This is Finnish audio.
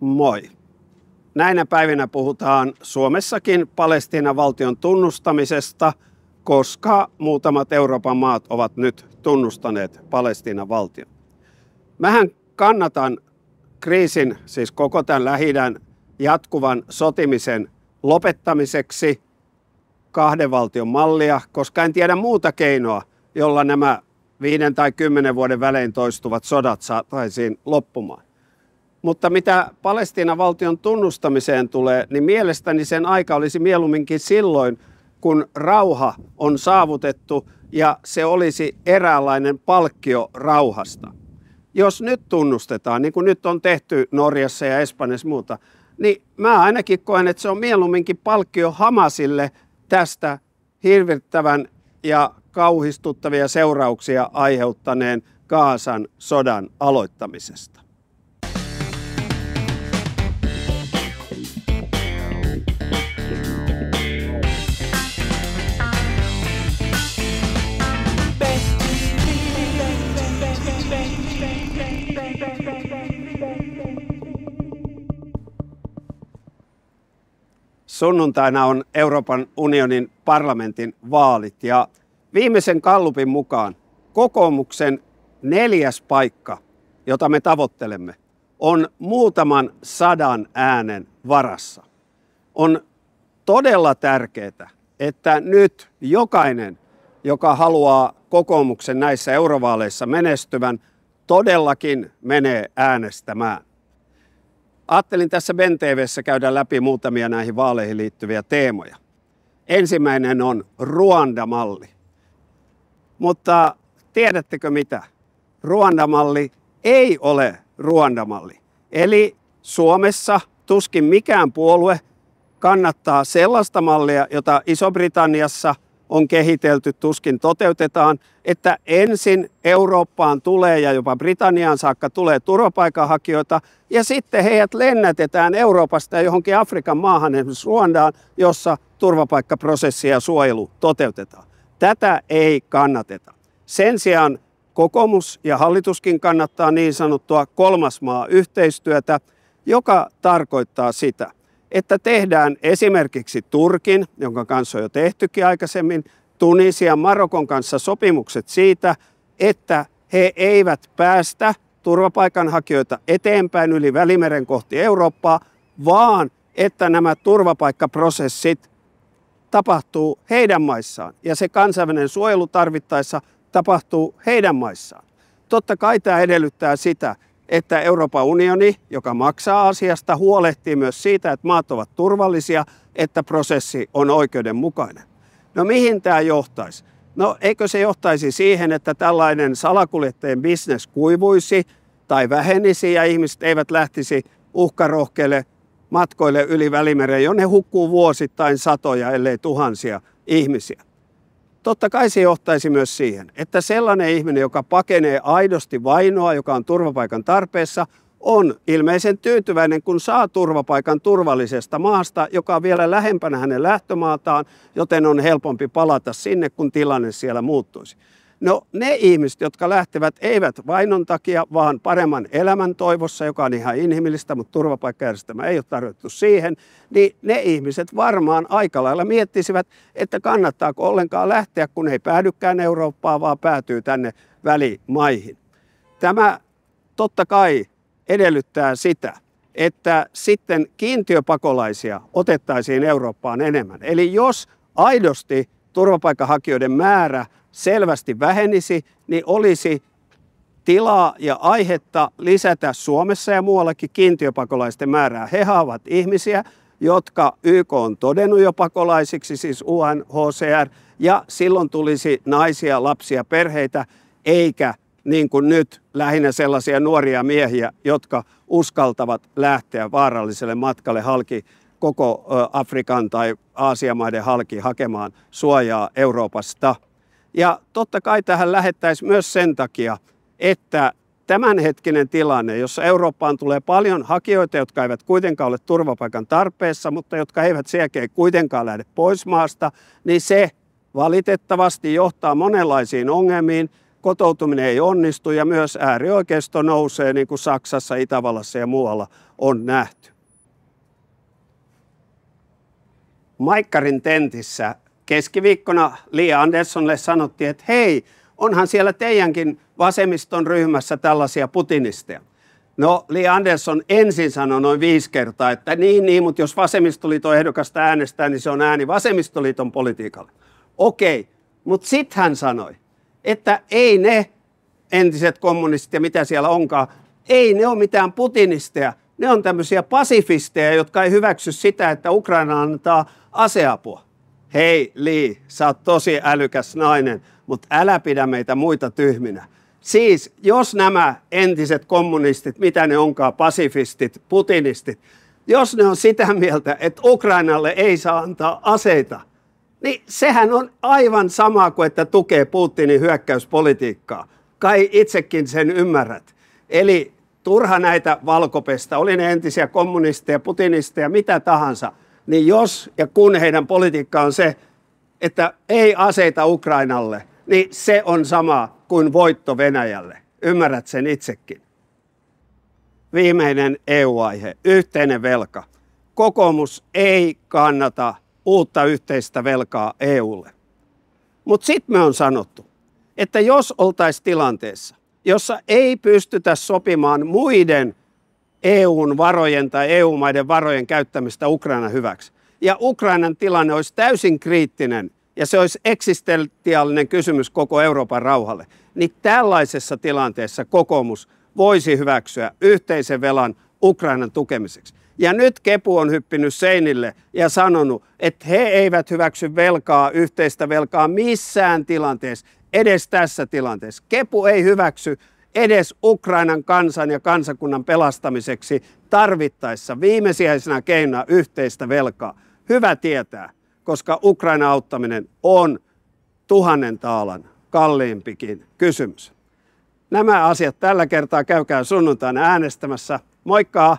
Moi. Näinä päivinä puhutaan Suomessakin Palestiinan valtion tunnustamisesta, koska muutamat Euroopan maat ovat nyt tunnustaneet Palestiinan valtion. Mähän kannatan kriisin, siis koko tämän lähidän jatkuvan sotimisen lopettamiseksi kahden valtion mallia, koska en tiedä muuta keinoa, jolla nämä viiden tai kymmenen vuoden välein toistuvat sodat saataisiin loppumaan. Mutta mitä Palestiinan valtion tunnustamiseen tulee, niin mielestäni sen aika olisi mieluumminkin silloin, kun rauha on saavutettu ja se olisi eräänlainen palkkio rauhasta. Jos nyt tunnustetaan, niin kuin nyt on tehty Norjassa ja Espanjassa muuta, niin mä ainakin koen, että se on mieluumminkin palkkio Hamasille tästä hirvittävän ja kauhistuttavia seurauksia aiheuttaneen Kaasan sodan aloittamisesta. Sunnuntaina on Euroopan unionin parlamentin vaalit ja viimeisen kallupin mukaan kokoomuksen neljäs paikka, jota me tavoittelemme, on muutaman sadan äänen varassa. On todella tärkeää, että nyt jokainen, joka haluaa kokoomuksen näissä eurovaaleissa menestyvän, todellakin menee äänestämään. Ajattelin tässä Ben TVssä käydä läpi muutamia näihin vaaleihin liittyviä teemoja. Ensimmäinen on Ruanda-malli. Mutta tiedättekö mitä? Ruanda-malli ei ole Ruanda-malli. Eli Suomessa tuskin mikään puolue kannattaa sellaista mallia, jota Iso-Britanniassa – on kehitelty, tuskin toteutetaan, että ensin Eurooppaan tulee ja jopa Britanniaan saakka tulee turvapaikanhakijoita ja sitten heidät lennätetään Euroopasta johonkin Afrikan maahan, esimerkiksi Ruandaan, jossa turvapaikkaprosessi ja suojelu toteutetaan. Tätä ei kannateta. Sen sijaan kokoomus ja hallituskin kannattaa niin sanottua kolmas maa yhteistyötä, joka tarkoittaa sitä, että tehdään esimerkiksi Turkin, jonka kanssa on jo tehtykin aikaisemmin, Tunisian, Marokon kanssa sopimukset siitä, että he eivät päästä turvapaikanhakijoita eteenpäin yli Välimeren kohti Eurooppaa, vaan että nämä turvapaikkaprosessit tapahtuu heidän maissaan ja se kansainvälinen suojelu tarvittaessa tapahtuu heidän maissaan. Totta kai tämä edellyttää sitä, että Euroopan unioni, joka maksaa asiasta, huolehtii myös siitä, että maat ovat turvallisia, että prosessi on oikeudenmukainen. No mihin tämä johtaisi? No eikö se johtaisi siihen, että tällainen salakuljettajien bisnes kuivuisi tai vähenisi ja ihmiset eivät lähtisi uhkarohkeille matkoille yli Välimeren, jonne hukkuu vuosittain satoja, ellei tuhansia ihmisiä. Totta kai se johtaisi myös siihen, että sellainen ihminen, joka pakenee aidosti vainoa, joka on turvapaikan tarpeessa, on ilmeisen tyytyväinen, kun saa turvapaikan turvallisesta maasta, joka on vielä lähempänä hänen lähtömaataan, joten on helpompi palata sinne, kun tilanne siellä muuttuisi. No ne ihmiset, jotka lähtevät eivät vainon takia, vaan paremman elämän toivossa, joka on ihan inhimillistä, mutta turvapaikkajärjestelmä ei ole tarjottu siihen, niin ne ihmiset varmaan aika lailla miettisivät, että kannattaako ollenkaan lähteä, kun ei päädykään Eurooppaan, vaan päätyy tänne välimaihin. Tämä totta kai edellyttää sitä, että sitten kiintiöpakolaisia otettaisiin Eurooppaan enemmän. Eli jos aidosti turvapaikanhakijoiden määrä selvästi vähenisi, niin olisi tilaa ja aihetta lisätä Suomessa ja muuallakin kiintiöpakolaisten määrää. He ovat ihmisiä, jotka YK on todennut jo pakolaisiksi, siis UNHCR, ja silloin tulisi naisia, lapsia, perheitä, eikä niin kuin nyt lähinnä sellaisia nuoria miehiä, jotka uskaltavat lähteä vaaralliselle matkalle halki koko Afrikan tai Aasiamaiden halki hakemaan suojaa Euroopasta. Ja totta kai tähän lähettäisiin myös sen takia, että tämänhetkinen tilanne, jossa Eurooppaan tulee paljon hakijoita, jotka eivät kuitenkaan ole turvapaikan tarpeessa, mutta jotka eivät jälkeen kuitenkaan lähde pois maasta, niin se valitettavasti johtaa monenlaisiin ongelmiin. kotoutuminen ei onnistu ja myös äärioikeisto nousee, niin kuin Saksassa, Itävallassa ja muualla on nähty. Maikkarin tentissä keskiviikkona Li Anderssonille sanottiin, että hei, onhan siellä teidänkin vasemmiston ryhmässä tällaisia putinisteja. No, Li Andersson ensin sanoi noin viisi kertaa, että niin, niin, mutta jos vasemmistoliiton ehdokasta äänestää, niin se on ääni vasemmistoliiton politiikalle. Okei, mutta sitten hän sanoi, että ei ne entiset kommunistit ja mitä siellä onkaan, ei ne ole mitään putinisteja, ne on tämmöisiä pasifisteja, jotka ei hyväksy sitä, että Ukraina antaa aseapua. Hei Li, sä oot tosi älykäs nainen, mutta älä pidä meitä muita tyhminä. Siis jos nämä entiset kommunistit, mitä ne onkaan, pasifistit, putinistit, jos ne on sitä mieltä, että Ukrainalle ei saa antaa aseita, niin sehän on aivan sama kuin, että tukee Putinin hyökkäyspolitiikkaa. Kai itsekin sen ymmärrät. Eli turha näitä valkopesta, oli ne entisiä kommunisteja, putinisteja, mitä tahansa, niin jos ja kun heidän politiikka on se, että ei aseita Ukrainalle, niin se on sama kuin voitto Venäjälle. Ymmärrät sen itsekin. Viimeinen EU-aihe, yhteinen velka. Kokoomus ei kannata uutta yhteistä velkaa EUlle. Mutta sitten me on sanottu, että jos oltaisiin tilanteessa, jossa ei pystytä sopimaan muiden EUn varojen tai EU-maiden varojen käyttämistä Ukrainan hyväksi, ja Ukrainan tilanne olisi täysin kriittinen ja se olisi eksistentiaalinen kysymys koko Euroopan rauhalle, niin tällaisessa tilanteessa kokoomus voisi hyväksyä yhteisen velan Ukrainan tukemiseksi. Ja nyt Kepu on hyppinyt seinille ja sanonut, että he eivät hyväksy velkaa, yhteistä velkaa missään tilanteessa, edes tässä tilanteessa. Kepu ei hyväksy edes Ukrainan kansan ja kansakunnan pelastamiseksi tarvittaessa viimesijaisena keinona yhteistä velkaa. Hyvä tietää, koska Ukraina auttaminen on tuhannen taalan kalliimpikin kysymys. Nämä asiat tällä kertaa käykää sunnuntaina äänestämässä. Moikka!